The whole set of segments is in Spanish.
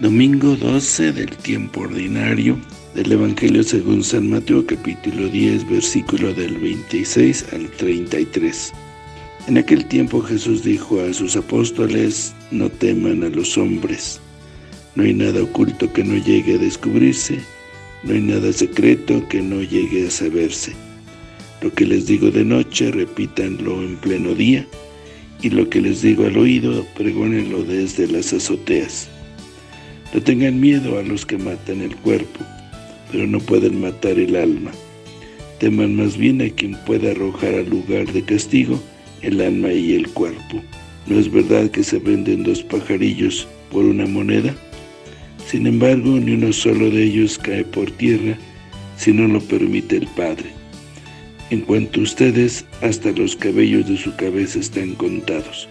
Domingo 12 del tiempo ordinario del Evangelio según San Mateo capítulo 10 versículo del 26 al 33. En aquel tiempo Jesús dijo a sus apóstoles, no teman a los hombres, no hay nada oculto que no llegue a descubrirse, no hay nada secreto que no llegue a saberse. Lo que les digo de noche, repítanlo en pleno día, y lo que les digo al oído, pregónenlo desde las azoteas. No tengan miedo a los que matan el cuerpo, pero no pueden matar el alma. Teman más bien a quien pueda arrojar al lugar de castigo el alma y el cuerpo. ¿No es verdad que se venden dos pajarillos por una moneda? Sin embargo, ni uno solo de ellos cae por tierra si no lo permite el Padre. En cuanto a ustedes, hasta los cabellos de su cabeza están contados.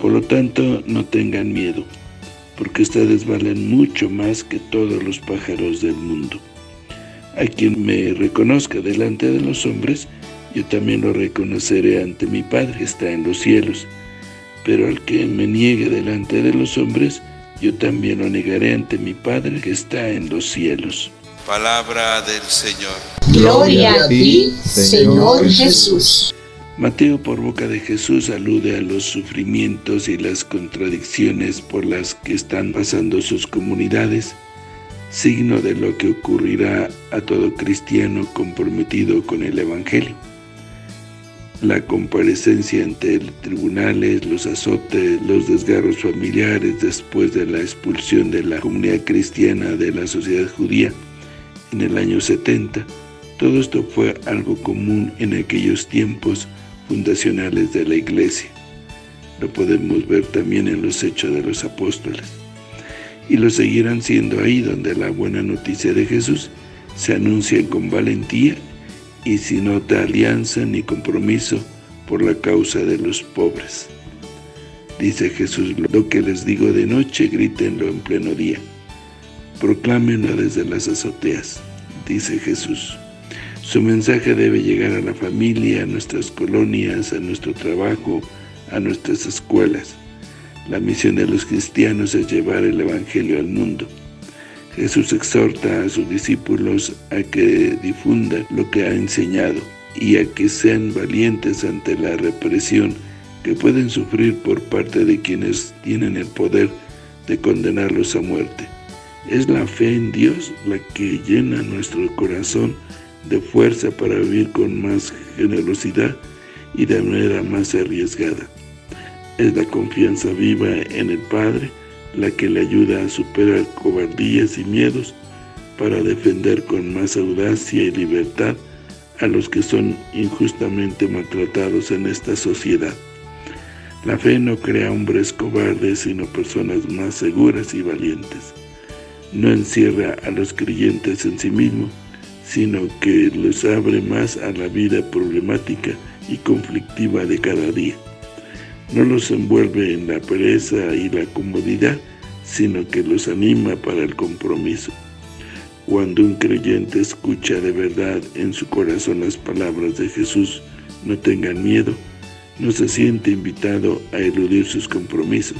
Por lo tanto, no tengan miedo porque ustedes valen mucho más que todos los pájaros del mundo. A quien me reconozca delante de los hombres, yo también lo reconoceré ante mi Padre que está en los cielos. Pero al que me niegue delante de los hombres, yo también lo negaré ante mi Padre que está en los cielos. Palabra del Señor. Gloria a ti, Señor Jesús. Mateo por boca de Jesús alude a los sufrimientos y las contradicciones por las que están pasando sus comunidades, signo de lo que ocurrirá a todo cristiano comprometido con el Evangelio. La comparecencia ante tribunales, los azotes, los desgarros familiares después de la expulsión de la comunidad cristiana de la sociedad judía en el año 70, todo esto fue algo común en aquellos tiempos fundacionales de la Iglesia. Lo podemos ver también en los Hechos de los Apóstoles. Y lo seguirán siendo ahí donde la buena noticia de Jesús se anuncia con valentía y sin otra alianza ni compromiso por la causa de los pobres. Dice Jesús, lo que les digo de noche, grítenlo en pleno día. Proclámenlo desde las azoteas, dice Jesús. Su mensaje debe llegar a la familia, a nuestras colonias, a nuestro trabajo, a nuestras escuelas. La misión de los cristianos es llevar el Evangelio al mundo. Jesús exhorta a sus discípulos a que difundan lo que ha enseñado y a que sean valientes ante la represión que pueden sufrir por parte de quienes tienen el poder de condenarlos a muerte. Es la fe en Dios la que llena nuestro corazón de fuerza para vivir con más generosidad y de manera más arriesgada. Es la confianza viva en el Padre la que le ayuda a superar cobardías y miedos para defender con más audacia y libertad a los que son injustamente maltratados en esta sociedad. La fe no crea hombres cobardes, sino personas más seguras y valientes. No encierra a los creyentes en sí mismos, sino que los abre más a la vida problemática y conflictiva de cada día. No los envuelve en la pereza y la comodidad, sino que los anima para el compromiso. Cuando un creyente escucha de verdad en su corazón las palabras de Jesús, no tengan miedo, no se siente invitado a eludir sus compromisos,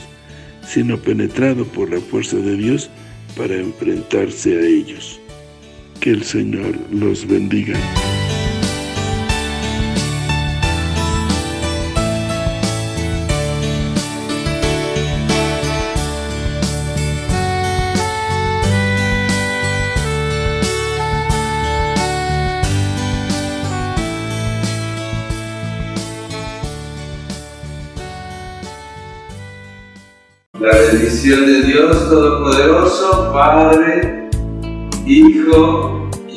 sino penetrado por la fuerza de Dios para enfrentarse a ellos. Que el Señor los bendiga. La bendición de Dios Todopoderoso, Padre, Hijo